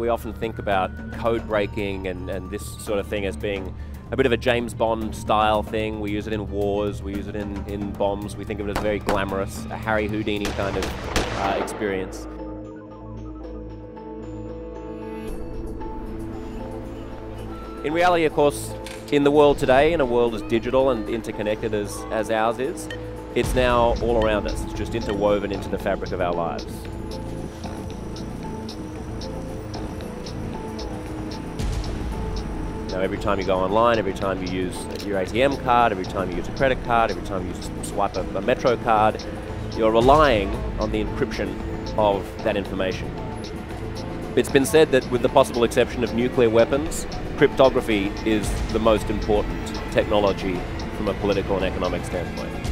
we often think about code breaking and, and this sort of thing as being a bit of a James Bond style thing. We use it in wars, we use it in, in bombs. We think of it as very glamorous, a Harry Houdini kind of uh, experience. In reality, of course, in the world today, in a world as digital and interconnected as, as ours is, it's now all around us. It's just interwoven into the fabric of our lives. Now, every time you go online, every time you use your ATM card, every time you use a credit card, every time you swipe a, a Metro card, you're relying on the encryption of that information. It's been said that with the possible exception of nuclear weapons, cryptography is the most important technology from a political and economic standpoint.